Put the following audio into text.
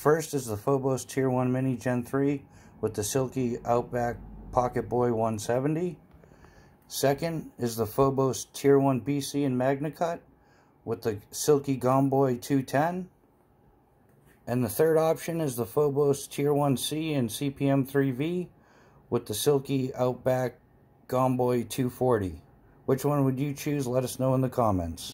First is the Fobos Tier 1 Mini Gen 3 with the Silky Outback Pocket Boy 170. Second is the Fobos Tier 1 BC and MagnaCut with the Silky Gomboy 210. And the third option is the Fobos Tier 1C and CPM 3V with the Silky Outback Gomboy 240. Which one would you choose? Let us know in the comments.